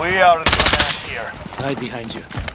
We are in command here. Right behind you.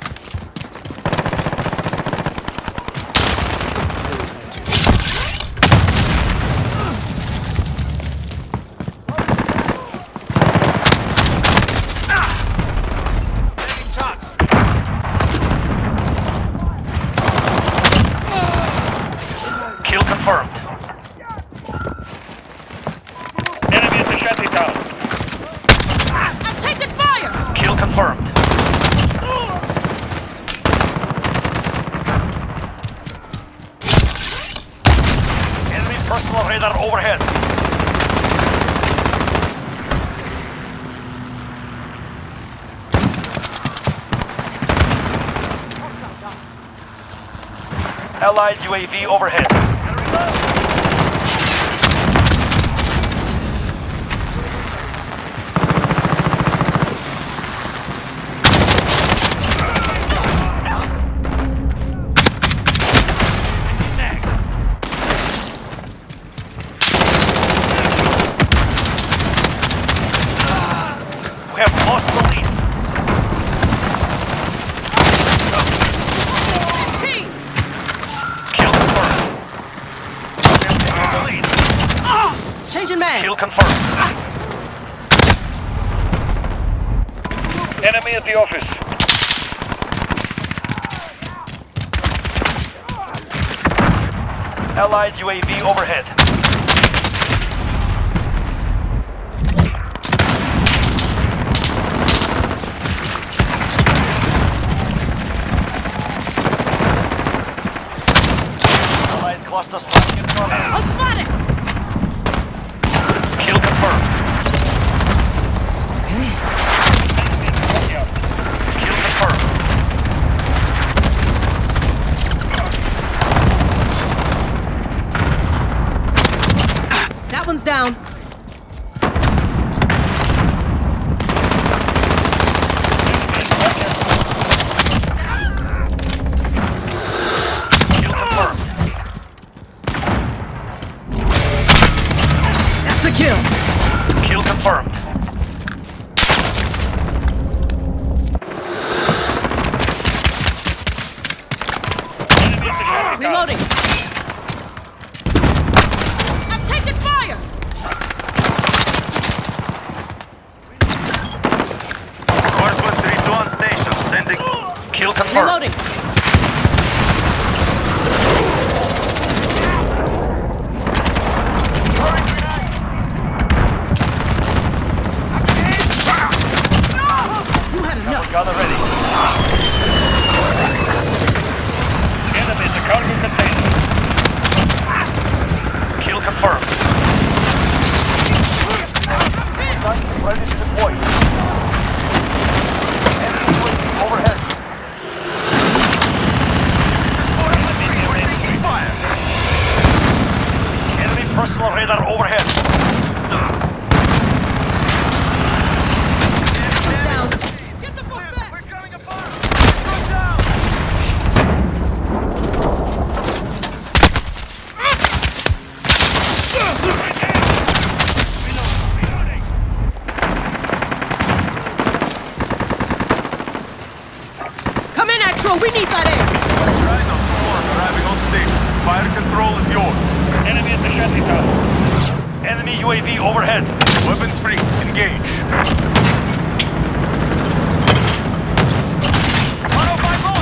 Personal radar overhead. Allied UAV overhead. confirmed. Enemy at the office. Allied UAV overhead. Allied cluster strike in. Open spree. Engage. Oh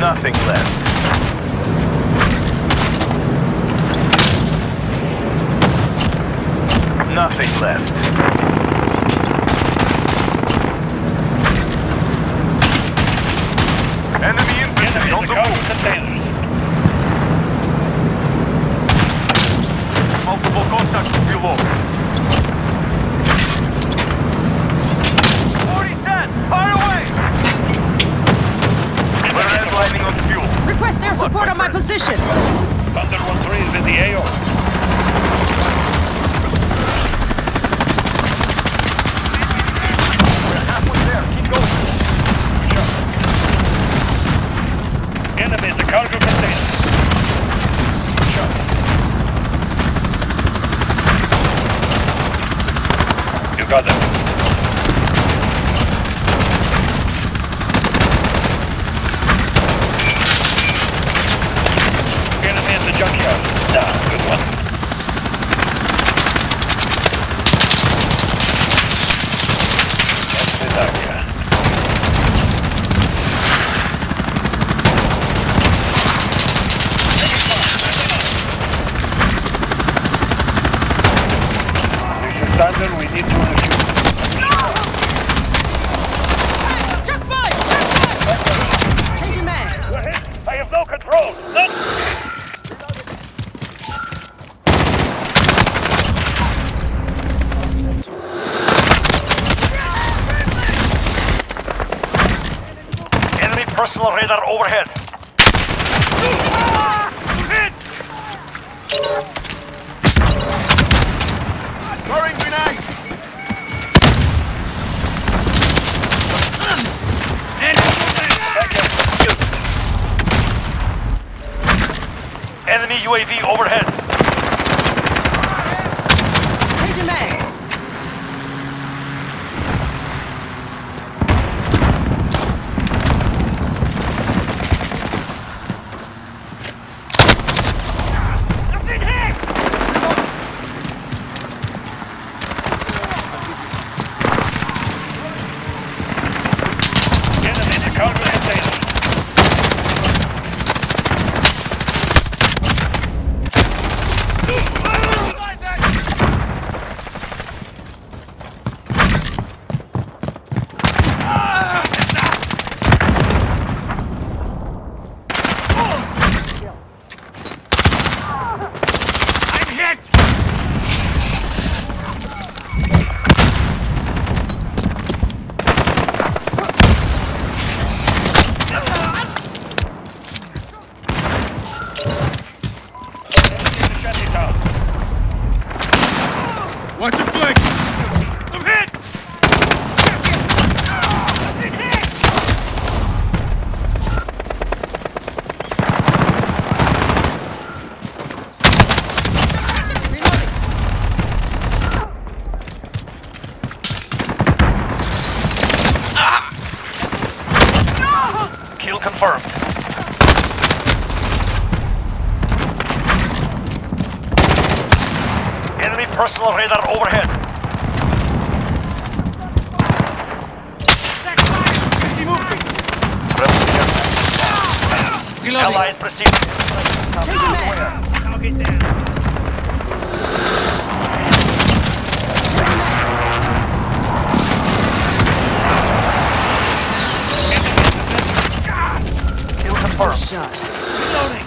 nothing left. Nothing left. available. 4010, fire away! We're lighting on fuel. Request their support on my position. Thunder 1-3 is in the AO. Got them. Enemy at the junkyard. Nah, good one. That's it out here. This is standard, we need to refuse. Check fire! Check fire! Changing mags. We're hit! I have no control! Look! Enemy personal radar overhead. Throwing grenade. Enemy UAV overhead. Changing mags. Enemy to counter the container. Shut it down. Watch your flank! I'm hit! Confirmed. Enemy personal radar overhead. Rebel. Allied proceed. Changing mags. Kill confirmed. Shot. I'll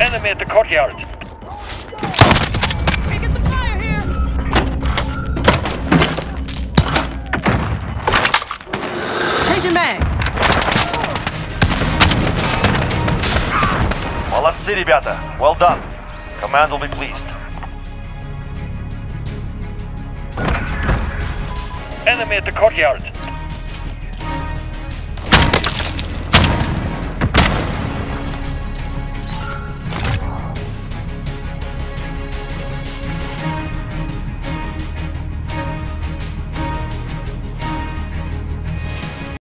Enemy at the courtyard. Taking the fire here. Changing mags. Молодцы, ребята. Well done. Command will be pleased. Enemy at the courtyard.